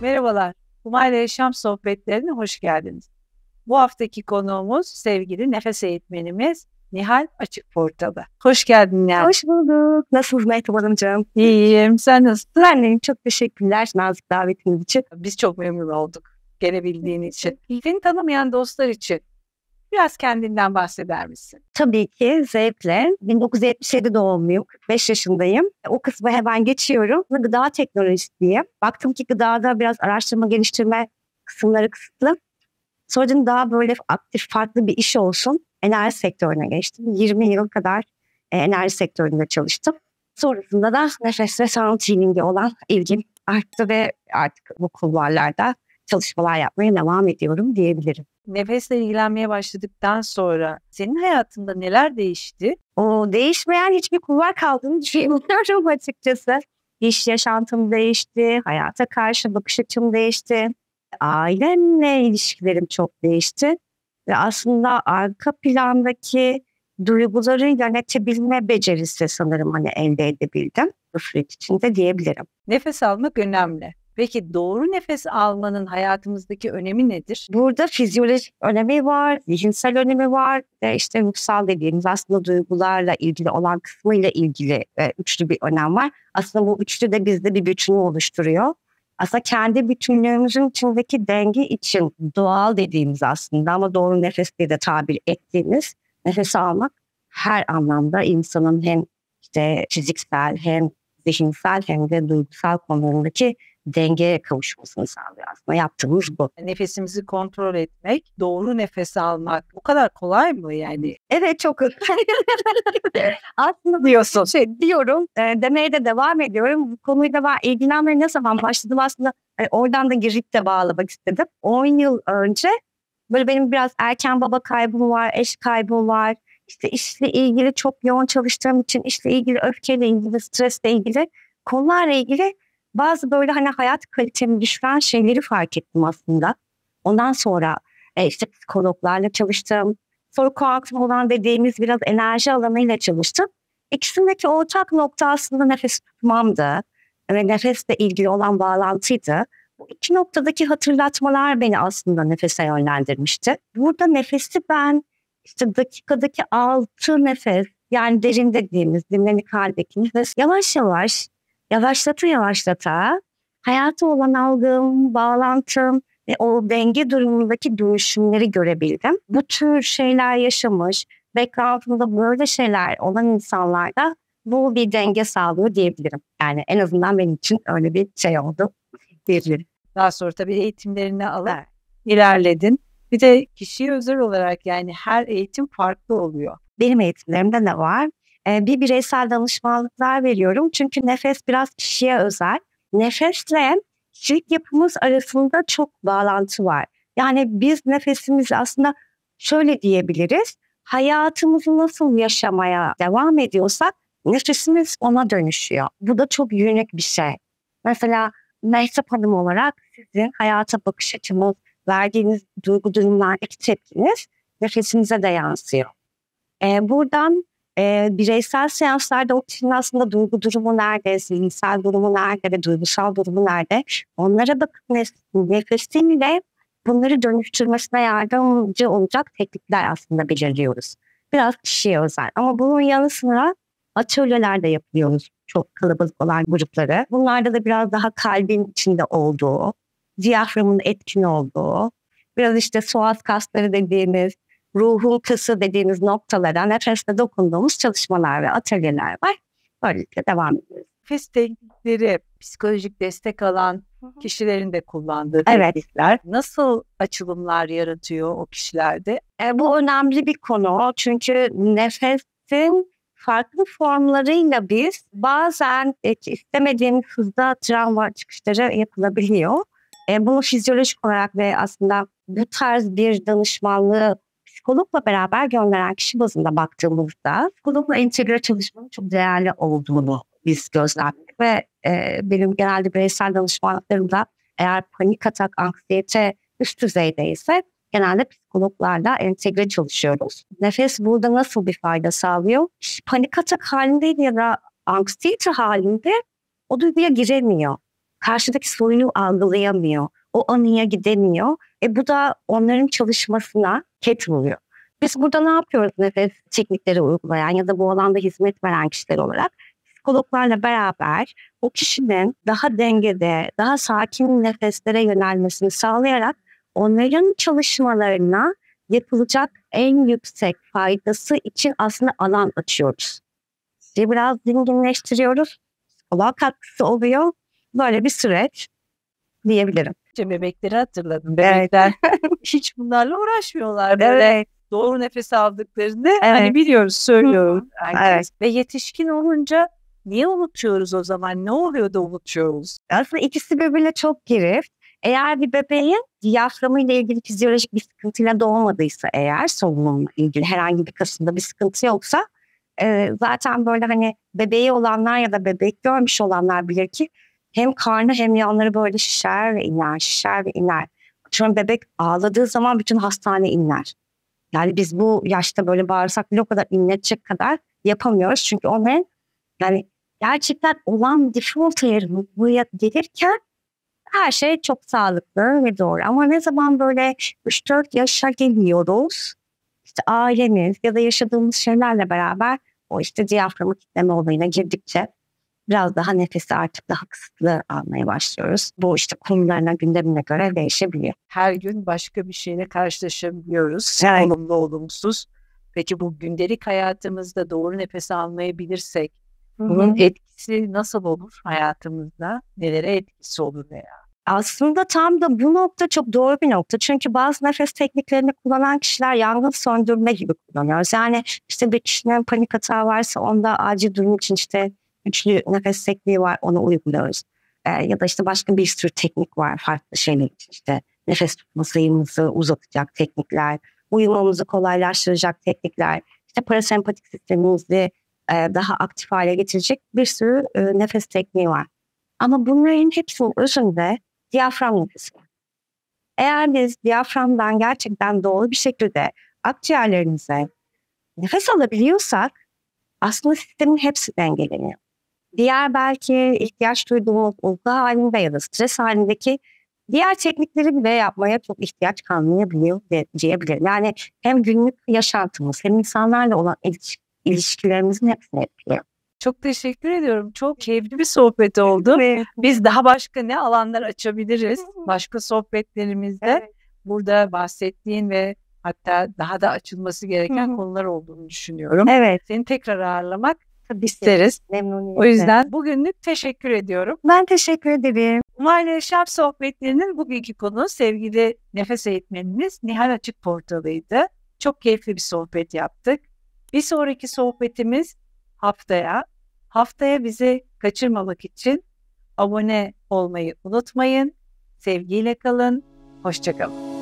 Merhabalar, Humayla Yaşam Sohbetlerine hoş geldiniz. Bu haftaki konuğumuz sevgili nefes eğitmenimiz Nihal Açık Portalı. Hoş geldin Nihal. Hoş bulduk. Nasılsınız Mehtap Hanımcığım? İyiyim, sen nasılsın? Ben deyim. Çok teşekkürler nazik davetiniz için. Biz çok memnun olduk gelebildiğin için. Seni tanımayan dostlar için biraz kendinden bahseder misin? Tabii ki zevkle. 1977 doğumluyum. 45 yaşındayım. O kısmı hemen geçiyorum. Gıda teknolojisiyim. Baktım ki gıdada biraz araştırma geliştirme kısımları kısıtlı. Sonra daha böyle aktif farklı bir iş olsun. Enerji sektörüne geçtim. 20 yıl kadar e, enerji sektöründe çalıştım. Sonrasında da nefes ve sound healing'e olan ilgim arttı ve artık bu kulvarlarda çalışmalar yapmaya devam ediyorum diyebilirim. Nefesle ilgilenmeye başladıktan sonra senin hayatında neler değişti? O değişmeyen hiçbir kulvar kaldığını düşünmüyorum açıkçası. İş yaşantım değişti, hayata karşı bakış açım değişti. Ailemle ilişkilerim çok değişti. Ve aslında arka plandaki duyguları yönetebilme becerisi sanırım hani elde edebildim bu süreç içinde diyebilirim. Nefes almak önemli. Peki doğru nefes almanın hayatımızdaki önemi nedir? Burada fizyolojik önemi var, zihinsel önemi var ve işte ruhsal dediğimiz aslında duygularla ilgili olan kısmıyla ilgili e, üçlü bir önem var. Aslında bu üçlü de bizde bir bütünü oluşturuyor. Aslında kendi bütünlüğümüzün içindeki denge için doğal dediğimiz aslında ama doğru nefes diye de tabir ettiğimiz nefes almak her anlamda insanın hem işte fiziksel hem zihinsel hem de duygusal konularındaki dengeye kavuşmasını sağlıyor aslında. Yaptığımız bu. Nefesimizi kontrol etmek, doğru nefes almak bu kadar kolay mı yani? Evet çok aslında diyorsun. Şey diyorum e, demeye de devam ediyorum. Bu konuyla ben ilgilenmeye ne zaman başladım aslında e, oradan da girip de bağlamak istedim. 10 yıl önce böyle benim biraz erken baba kaybım var, eş kaybım var. İşte işle ilgili çok yoğun çalıştığım için işle ilgili, öfkeyle ilgili, stresle ilgili konularla ilgili bazı böyle hani hayat kalitemi düşüren şeyleri fark ettim aslında. Ondan sonra e, işte psikologlarla çalıştım. Sonra kuantum olan dediğimiz biraz enerji alanıyla çalıştım. İkisindeki ortak nokta aslında nefes tutmamdı ve nefesle ilgili olan bağlantıydı. Bu iki noktadaki hatırlatmalar beni aslında nefese yönlendirmişti. Burada nefesi ben işte dakikadaki altı nefes yani derin dediğimiz dinlenik haldeki nefes yavaş yavaş yavaşlata yavaşlata hayata olan algım, bağlantım ve o denge durumundaki dönüşümleri görebildim. Bu tür şeyler yaşamış, background'ında böyle şeyler olan insanlarda bu bir denge sağlıyor diyebilirim. Yani en azından benim için öyle bir şey oldu diyebilirim. Daha sonra tabii eğitimlerini alıp evet. ilerledin. Bir de kişiye özel olarak yani her eğitim farklı oluyor. Benim eğitimlerimde ne var? Bir bireysel danışmanlıklar veriyorum. Çünkü nefes biraz kişiye özel. Nefesle kişilik yapımız arasında çok bağlantı var. Yani biz nefesimizi aslında şöyle diyebiliriz. Hayatımızı nasıl yaşamaya devam ediyorsak nefesimiz ona dönüşüyor. Bu da çok unik bir şey. Mesela Mehtap Hanım olarak sizin hayata bakış açınız, verdiğiniz duygu durumlardaki tepkiniz nefesinize de yansıyor. Ee, buradan e, bireysel seanslarda o kişinin aslında duygu durumu nerede, zihinsel durumu nerede ve duygusal durumu nerede onlara bakıp nefesiyle bunları dönüştürmesine yardımcı olacak teknikler aslında belirliyoruz. Biraz kişiye özel ama bunun yanı sıra atölyeler de yapıyoruz çok kalabalık olan grupları. Bunlarda da biraz daha kalbin içinde olduğu, diyaframın etkin olduğu, biraz işte soğaz kasları dediğimiz ruhun kısı dediğimiz noktalara nefesle dokunduğumuz çalışmalar ve atölyeler var. Böylelikle devam ediyoruz. Nefes teknikleri psikolojik destek alan kişilerin de kullandığı evet. teknikler. Nasıl açılımlar yaratıyor o kişilerde? E, bu önemli bir konu çünkü nefesin farklı formlarıyla biz bazen e, istemediğimiz hızda travma çıkışları yapılabiliyor. E, bunu fizyolojik olarak ve aslında bu tarz bir danışmanlığı psikologla beraber gönderen kişi bazında baktığımızda psikologla entegre çalışmanın çok değerli olduğunu biz gözlemledik ve e, benim genelde bireysel danışmanlıklarımda eğer panik atak, anksiyete üst düzeydeyse genelde psikologlarla entegre çalışıyoruz. Nefes burada nasıl bir fayda sağlıyor? Panik atak halindeydi ya da anksiyete halinde o duyguya giremiyor. karşıdaki soruyu algılayamıyor. O anıya gidemiyor. E bu da onların çalışmasına ket vuruyor. Biz burada ne yapıyoruz nefes teknikleri uygulayan ya da bu alanda hizmet veren kişiler olarak? Psikologlarla beraber o kişinin daha dengede, daha sakin nefeslere yönelmesini sağlayarak onların çalışmalarına yapılacak en yüksek faydası için aslında alan açıyoruz. İşte biraz dinginleştiriyoruz. Psikoloğa katkısı oluyor. Böyle bir süreç diyebilirim. Bebekleri hatırladım. Bebekler hiç bunlarla uğraşmıyorlar. Böyle Evet. doğru nefes aldıklarını hani Evet. biliyoruz, söylüyoruz herkes. Evet. Ve yetişkin olunca niye unutuyoruz o zaman? Ne oluyor da unutuyoruz? Aslında ikisi birbirine çok girift. Eğer bir bebeğin diyaframı ile ilgili fizyolojik bir sıkıntıyla doğmadıysa eğer solunumla ilgili herhangi bir kasında bir sıkıntı yoksa e, zaten böyle hani bebeği olanlar ya da bebek görmüş olanlar bilir ki hem karnı hem yanları böyle şişer ve iner, şişer ve iner. Çünkü bebek ağladığı zaman bütün hastane inler. Yani biz bu yaşta böyle bağırsak bile o kadar inletecek kadar yapamıyoruz. Çünkü onların yani gerçekten olan default ayarı buraya gelirken her şey çok sağlıklı ve doğru. Ama ne zaman böyle 3-4 yaşa geliyoruz, işte ailemiz ya da yaşadığımız şeylerle beraber o işte diyaframı kitleme olayına girdikçe biraz daha nefesi artık daha kısıtlı almaya başlıyoruz. Bu işte konularına, gündemine göre değişebiliyor. Her gün başka bir şeyle karşılaşabiliyoruz. Evet. Olumlu, olumsuz. Peki bu gündelik hayatımızda doğru nefes almayı bilirsek bunun etkisi nasıl olur hayatımızda? Nelere etkisi olur veya? Aslında tam da bu nokta çok doğru bir nokta. Çünkü bazı nefes tekniklerini kullanan kişiler yangın söndürme gibi kullanıyoruz. Yani işte bir kişinin panik atağı varsa onda acil durum için işte üçlü nefes tekniği var onu uyguluyoruz. Ee, ya da işte başka bir sürü teknik var farklı şeyler için işte nefes tutma sayımızı uzatacak teknikler, uyumamızı kolaylaştıracak teknikler, işte parasempatik sistemimizi e, daha aktif hale getirecek bir sürü e, nefes tekniği var. Ama bunların hepsinin özünde diyafram nefesi var. Eğer biz diyaframdan gerçekten doğru bir şekilde akciğerlerimize nefes alabiliyorsak aslında sistemin hepsi dengeleniyor. Diğer belki ihtiyaç duyduğumuz uyku halinde ya da stres halindeki diğer teknikleri bile yapmaya çok ihtiyaç kalmayabiliyor diyebilirim. Yani hem günlük yaşantımız hem insanlarla olan iliş- ilişkilerimizin hepsini etkiliyor. Çok teşekkür ediyorum. Çok keyifli bir sohbet oldu. Biz daha başka ne alanlar açabiliriz? Başka sohbetlerimizde Evet. burada bahsettiğin ve hatta daha da açılması gereken konular olduğunu düşünüyorum. Evet. Seni tekrar ağırlamak Tabii ki. isteriz. Memnuniyetle. O yüzden bugünlük teşekkür ediyorum. ben teşekkür ederim. Umayla Yaşam sohbetlerinin bugünkü konu sevgili nefes eğitmenimiz Nihal Açık Portalı'ydı. Çok keyifli bir sohbet yaptık. Bir sonraki sohbetimiz haftaya. Haftaya bizi kaçırmamak için abone olmayı unutmayın. Sevgiyle kalın. Hoşçakalın.